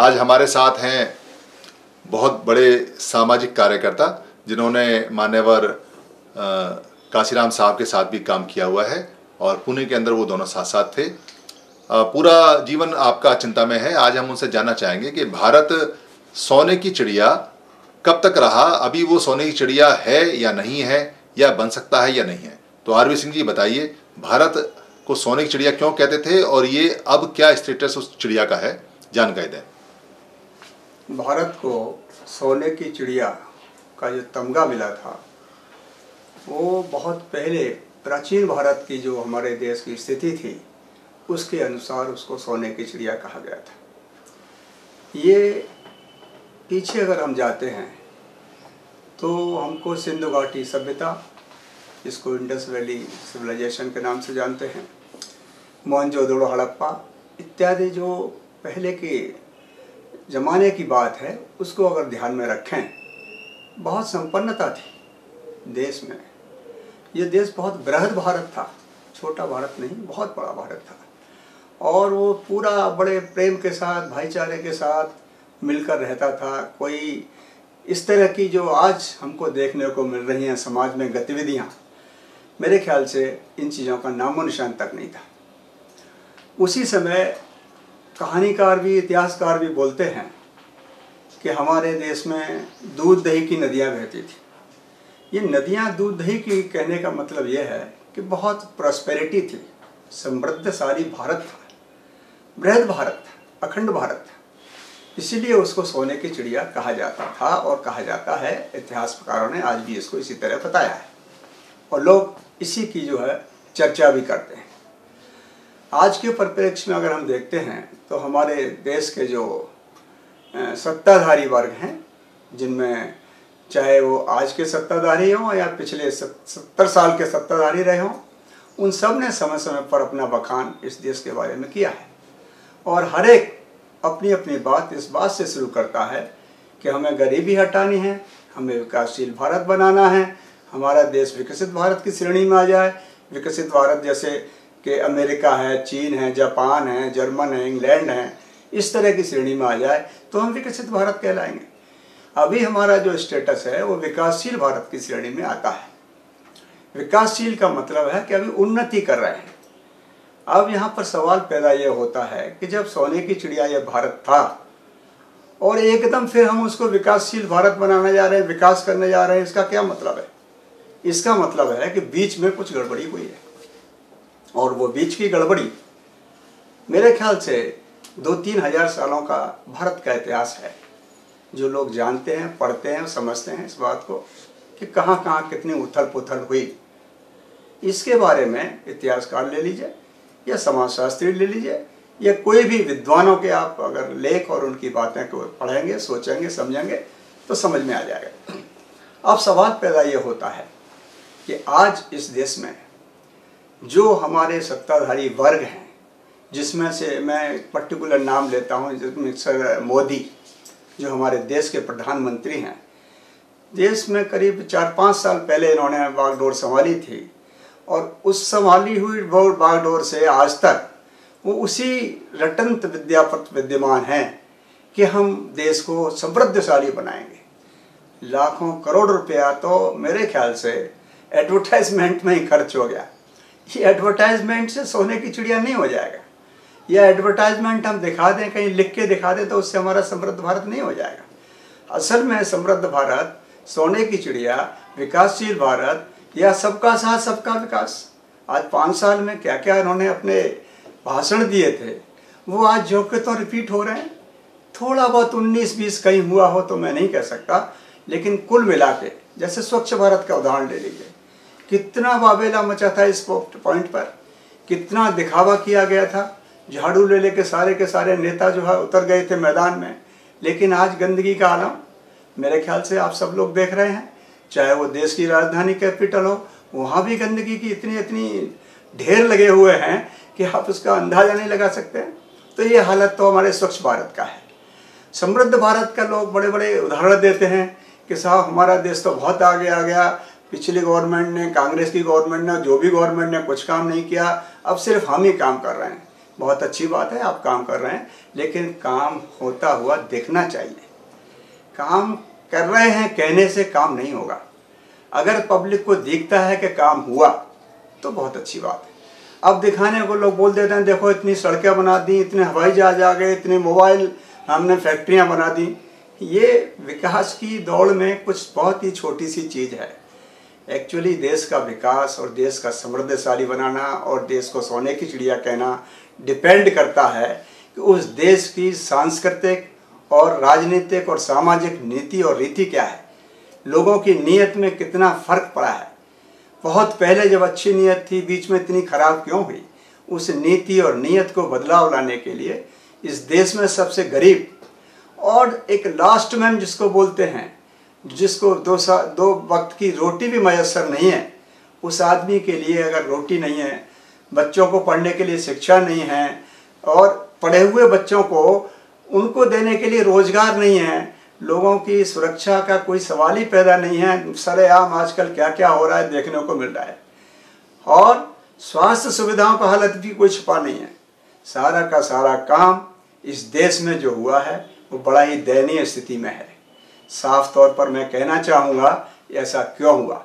आज हमारे साथ हैं बहुत बड़े सामाजिक कार्यकर्ता, जिन्होंने मान्यवर काशीराम साहब के साथ भी काम किया हुआ है और पुणे के अंदर वो दोनों साथ साथ थे पूरा जीवन आपका चिंता में है। आज हम उनसे जानना चाहेंगे कि भारत सोने की चिड़िया कब तक रहा? अभी वो सोने की चिड़िया है या नहीं है, या बन सकता है या नहीं है? तो आरवी सिंह जी बताइए, भारत को सोने की चिड़िया क्यों कहते थे और ये अब क्या स्टेटस उस चिड़िया का है? जानकारी दें। भारत को सोने की चिड़िया का जो तमगा मिला था, वो बहुत पहले प्राचीन भारत की जो हमारे देश की स्थिति थी, उसके अनुसार उसको सोने की चिड़िया कहा गया था। ये पीछे अगर हम जाते हैं तो हमको सिंधु घाटी सभ्यता जिसको इंडस वैली सिविलाइजेशन के नाम से जानते हैं, मोहनजोदड़ो हड़प्पा इत्यादि जो पहले के ज़माने की बात है, उसको अगर ध्यान में रखें, बहुत संपन्नता थी देश में। ये देश बहुत बृहद भारत था, छोटा भारत नहीं, बहुत बड़ा भारत था। और वो पूरा बड़े प्रेम के साथ, भाईचारे के साथ मिलकर रहता था। कोई इस तरह की जो आज हमको देखने को मिल रही हैं समाज में गतिविधियाँ, मेरे ख्याल से इन चीज़ों का नामो निशान तक नहीं था। उसी समय कहानीकार भी, इतिहासकार भी बोलते हैं कि हमारे देश में दूध दही की नदियाँ बहती थी। ये नदियाँ दूध दही की कहने का मतलब ये है कि बहुत प्रॉस्पेरिटी थी, समृद्धशाली भारत था, बृहद भारत था, अखंड भारत था। इसीलिए उसको सोने की चिड़िया कहा जाता था और कहा जाता है इतिहासकारों ने आज भी इसको इसी तरह बताया है। और लोग इसी की जो है चर्चा भी करते हैं। आज के परिप्रेक्ष्य में अगर हम देखते हैं तो हमारे देश के जो सत्ताधारी वर्ग हैं, जिनमें चाहे वो आज के सत्ताधारी हों या पिछले सत्तर साल के सत्ताधारी रहे हों, उन सबने समय समय पर अपना बखान इस देश के बारे में किया है। और हर एक अपनी अपनी बात इस बात से शुरू करता है कि हमें गरीबी हटानी है, हमें विकासशील भारत बनाना है, हमारा देश विकसित भारत की श्रेणी में आ जाए, विकसित भारत जैसे कि अमेरिका है, चीन है, जापान है, जर्मन है, इंग्लैंड है, इस तरह की श्रेणी में आ जाए तो हम विकसित भारत कहलाएँगे। अभी हमारा जो स्टेटस है, वो विकासशील भारत की श्रेणी में आता है। विकासशील का मतलब है कि अभी उन्नति कर रहे हैं। अब यहाँ पर सवाल पैदा ये होता है कि जब सोने की चिड़िया यह भारत था, और एकदम फिर हम उसको विकासशील भारत बनाने जा रहे हैं, विकास करने जा रहे हैं, इसका क्या मतलब है? इसका मतलब है कि बीच में कुछ गड़बड़ी हुई है। और वो बीच की गड़बड़ी। मेरे ख्याल से दो तीन हज़ार सालों का भारत का इतिहास है, जो लोग जानते हैं, पढ़ते हैं, समझते हैं इस बात को कि कहाँ कहाँ कितनी उथल पुथल हुई। इसके बारे में इतिहासकार ले लीजिए, या समाजशास्त्री ले लीजिए, या कोई भी विद्वानों के आप अगर लेख और उनकी बातें को पढ़ेंगे, सोचेंगे, समझेंगे तो समझ में आ जाएगा। अब सवाल पैदा ये होता है कि आज इस देश में जो हमारे सत्ताधारी वर्ग हैं, जिसमें से मैं पर्टिकुलर नाम लेता हूँ, जिसमें सर मोदी, जो हमारे देश के प्रधानमंत्री हैं। देश में करीब चार पाँच साल पहले इन्होंने बागडोर संभाली थी, और उस संभाली हुई बागडोर से आज तक वो उसी रटंत विद्यापत विद्यमान हैं कि हम देश को समृद्धशाली बनाएँगे। लाखों करोड़ रुपया तो मेरे ख्याल से एडवर्टाइजमेंट में ही खर्च हो गया। ये एडवर्टाइजमेंट से सोने की चिड़िया नहीं हो जाएगा। यह एडवर्टाइजमेंट हम दिखा दें, कहीं लिख के दिखा दें तो उससे हमारा समृद्ध भारत नहीं हो जाएगा। असल में समृद्ध भारत, सोने की चिड़िया, विकासशील भारत या सबका साथ, सबका विकास। आज पाँच साल में क्या क्या उन्होंने अपने भाषण दिए थे, वो आज जो के तो रिपीट हो रहे हैं। थोड़ा बहुत उन्नीस बीस कहीं हुआ हो तो मैं नहीं कह सकता, लेकिन कुल मिला के, जैसे स्वच्छ भारत का उदाहरण ले लीजिए। कितना वावेला मचा था इस पॉइंट पर। कितना दिखावा किया गया था। झाड़ू ले लेके सारे के सारे नेता जो है उतर गए थे मैदान में। लेकिन आज गंदगी का आलम। मेरे ख्याल से आप सब लोग देख रहे हैं। चाहे वो देश की राजधानी कैपिटल हो, वहाँ भी गंदगी की इतनी इतनी ढेर लगे हुए हैं कि आप उसका अंदाज़ा नहीं लगा सकते। तो ये हालत तो हमारे स्वच्छ भारत का है। समृद्ध भारत का लोग बड़े बड़े उदाहरण देते हैं कि साहब, हमारा देश तो बहुत आगे आ गया। पिछली गवर्नमेंट ने, कांग्रेस की गवर्नमेंट ने, जो भी गवर्नमेंट ने कुछ काम नहीं किया, अब सिर्फ़ हम ही काम कर रहे हैं। बहुत अच्छी बात है, आप काम कर रहे हैं, लेकिन काम होता हुआ देखना चाहिए। काम कर रहे हैं, कहने से काम नहीं होगा। अगर पब्लिक को दिखता है कि काम हुआ तो बहुत अच्छी बात है। अब दिखाने को लोग बोल देते हैं, देखो, इतनी सड़कें बना दी, इतने हवाई जहाज़ आ गए, इतने मोबाइल, हमने फैक्ट्रियाँ बना दी। ये विकास की दौड़ में कुछ बहुत ही छोटी सी चीज़ है। एक्चुअली देश का विकास और देश का समृद्धशाली बनाना और देश को सोने की चिड़िया कहना डिपेंड करता है कि उस देश की सांस्कृतिक और राजनीतिक और सामाजिक नीति और रीति क्या है। लोगों की नीयत में कितना फ़र्क पड़ा है। बहुत पहले जब अच्छी नीयत थी, बीच में इतनी खराब क्यों हुई? उस नीति और नीयत को बदलाव लाने के लिए इस देश में सबसे गरीब और एक लास्ट मैन जिसको बोलते हैं जिसको दो सा, दो वक्त की रोटी भी मैसर नहीं है, उस आदमी के लिए अगर रोटी नहीं है, बच्चों को पढ़ने के लिए शिक्षा नहीं है, और पढ़े हुए बच्चों को उनको देने के लिए रोज़गार नहीं है, लोगों की सुरक्षा का कोई सवाल ही पैदा नहीं है, सरेआम आजकल क्या क्या हो रहा है देखने को मिल रहा है। और स्वास्थ्य सुविधाओं का हालत भी कोई छुपा नहीं है। सारा का सारा काम इस देश में जो हुआ है, वो बड़ा ही दयनीय स्थिति में है। साफ़ तौर पर मैं कहना चाहूँगा, ऐसा क्यों हुआ?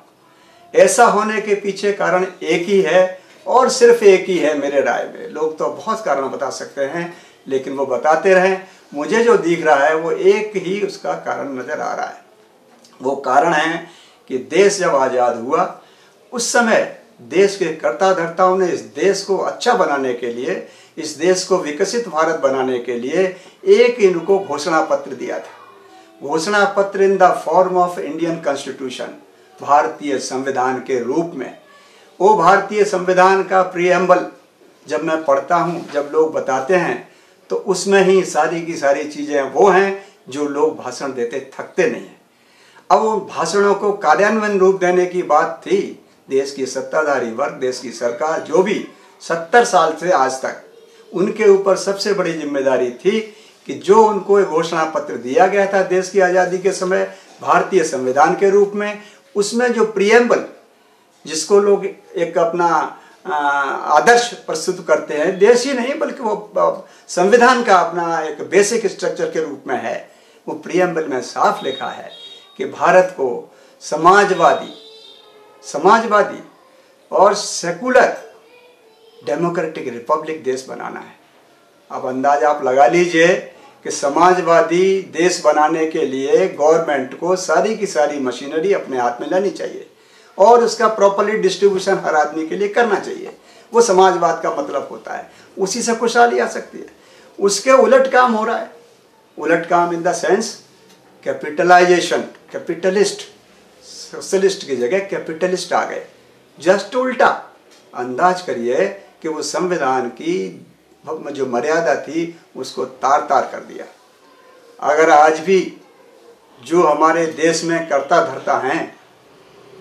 ऐसा होने के पीछे कारण एक ही है और सिर्फ़ एक ही है मेरे राय में। लोग तो बहुत कारण बता सकते हैं, लेकिन वो बताते रहें। मुझे जो दिख रहा है, वो एक ही उसका कारण नज़र आ रहा है। वो कारण है कि देश जब आज़ाद हुआ, उस समय देश के कर्ता धर्ताओं ने इस देश को अच्छा बनाने के लिए, इस देश को विकसित भारत बनाने के लिए एक इनको घोषणा पत्र दिया था। घोषणा पत्र in the form of Indian constitution भारतीय संविधान के रूप में। वो भारतीय संविधान का प्रियम्बल जब मैं पढ़ता हूँ, जब लोग बताते हैं तो उसमें ही सारी की सारी चीज़ें वो हैं जो लोग भाषण देते थकते नहीं हैं। अब वो भाषणों को कार्यान्वयन रूप देने की बात थी, देश की सत्ताधारी वर्ग, देश की सरकार, जो भी सत्तर साल से आज तक उनके ऊपर सबसे बड़ी ज़िम्मेदारी थी कि जो उनको घोषणा पत्र दिया गया था देश की आज़ादी के समय, भारतीय संविधान के रूप में, उसमें जो प्रियम्बल जिसको लोग एक अपना आदर्श प्रस्तुत करते हैं, देश ही नहीं, बल्कि वो संविधान का अपना एक बेसिक स्ट्रक्चर के रूप में है, वो प्रियम्बल में साफ़ लिखा है कि भारत को समाजवादी समाजवादी और सेकुलर डेमोक्रेटिक रिपब्लिक देश बनाना है। अब अंदाज आप लगा लीजिए कि समाजवादी देश बनाने के लिए गवर्नमेंट को सारी की सारी मशीनरी अपने हाथ में लानी चाहिए और उसका प्रॉपरली डिस्ट्रीब्यूशन हर आदमी के लिए करना चाहिए। वो समाजवाद का मतलब होता है। उसी से खुशहाली आ सकती है। उसके उलट काम हो रहा है। उलट काम in the sense capitalisation, capitalist, socialist की जगह कैपिटलिस्ट आ गए। जस्ट उल्टा अंदाज करिए कि वो संविधान की जो मर्यादा थी, उसको तार तार कर दिया। अगर आज भी जो हमारे देश में करता धरता हैं,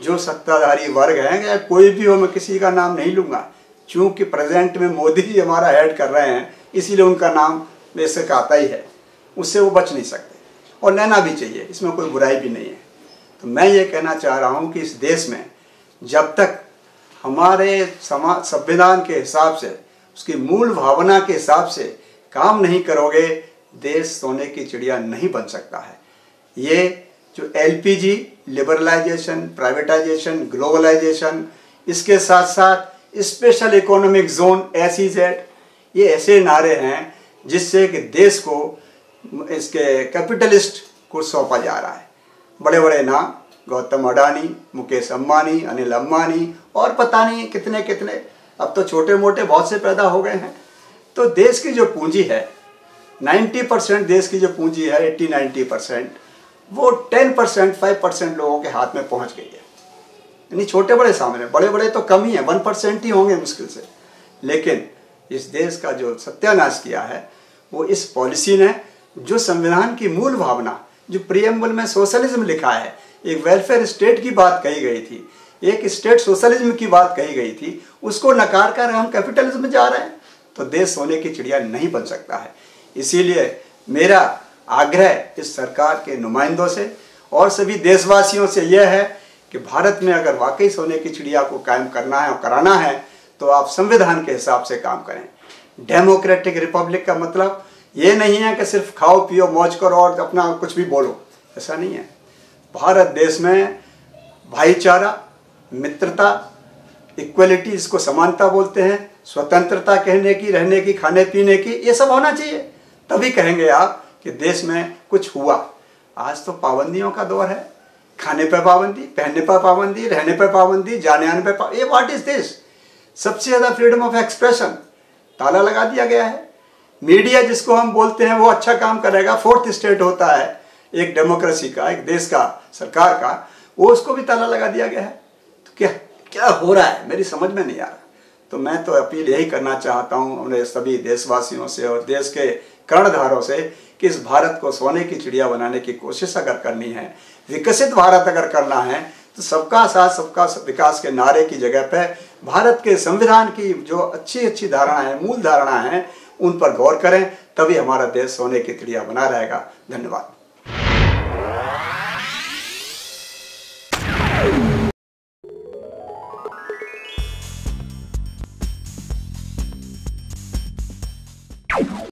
जो सत्ताधारी वर्ग हैं, या कोई भी हो, मैं किसी का नाम नहीं लूँगा। चूँकि प्रेजेंट में मोदी जी हमारा हेड कर रहे हैं, इसीलिए उनका नाम बेशक आता ही है। उससे वो बच नहीं सकते। और लेना भी चाहिए, इसमें कोई बुराई भी नहीं है। तो मैं ये कहना चाह रहा हूँ कि इस देश में जब तक हमारे समाज, संविधान के हिसाब से उसकी मूल भावना के हिसाब से काम नहीं करोगे देश सोने की चिड़िया नहीं बन सकता है। ये जो एलपीजी लिबरलाइजेशन प्राइवेटाइजेशन ग्लोबलाइजेशन इसके साथ साथ स्पेशल इकोनॉमिक जोन एस ये ऐसे नारे हैं जिससे कि देश को इसके कैपिटलिस्ट को सौंपा जा रहा है। बड़े बड़े नाम, गौतम अडानी, मुकेश अम्बानी अनिल अम्बानी और पता नहीं कितने कितने अब तो छोटे मोटे बहुत से पैदा हो गए हैं। तो देश की जो पूंजी है 90 परसेंट देश की जो पूंजी है 80 90 परसेंट, वो 10 परसेंट, फाइव परसेंट लोगों के हाथ में पहुँच गई है। यानी छोटे बड़े सामने बड़े बड़े तो कम ही है, वन परसेंट ही होंगे मुश्किल से। लेकिन इस देश का जो सत्यानाश किया है, वो इस पॉलिसी ने जो संविधान की मूल भावना, जो प्रियम्बल में सोशलिज्म लिखा है, एक वेलफेयर स्टेट की बात कही गई थी एक स्टेट सोशलिज्म की बात कही गई थी, उसको नकार कर हम कैपिटलिज्म जा रहे हैं। तो देश सोने की चिड़िया नहीं बन सकता है। इसीलिए मेरा आग्रह इस सरकार के नुमाइंदों से और सभी देशवासियों से यह है कि भारत में अगर वाकई सोने की चिड़िया को कायम करना है और कराना है तो आप संविधान के हिसाब से काम करें। डेमोक्रेटिक रिपब्लिक का मतलब ये नहीं है कि सिर्फ़ खाओ, पियो, मौज करो और अपना कुछ भी बोलो। ऐसा नहीं है। भारत देश में भाईचारा मित्रता इक्वलिटी इसको समानता बोलते हैं, स्वतंत्रता कहने की, रहने की, खाने पीने की, ये सब होना चाहिए। तभी कहेंगे आप कि देश में कुछ हुआ। आज तो पाबंदियों का दौर है। खाने पर पाबंदी, पहनने पर पाबंदी, रहने पर पाबंदी, जाने आने पर ये व्हाट इज़ दिस सबसे ज़्यादा फ्रीडम ऑफ़ एक्सप्रेशन ताला लगा दिया गया है। मीडिया जिसको हम बोलते हैं, वो अच्छा काम करेगा। फोर्थ स्टेट होता है, एक डेमोक्रेसी का, एक देश का, सरकार का, वो उसको भी ताला लगा दिया गया है। तो क्या क्या हो रहा है? मेरी समझ में नहीं आ रहा। तो मैं तो अपील यही करना चाहता हूँ अपने सभी देशवासियों से और देश के कर्णधारों से कि इस भारत को सोने की चिड़िया बनाने की कोशिश अगर करनी है, विकसित भारत अगर करना है तो सबका साथ, सबका विकास के नारे की जगह पे भारत के संविधान की जो अच्छी अच्छी धारणा है, मूल धारणा है, उन पर गौर करें, तभी हमारा देश सोने की चिड़िया बना रहेगा। धन्यवाद।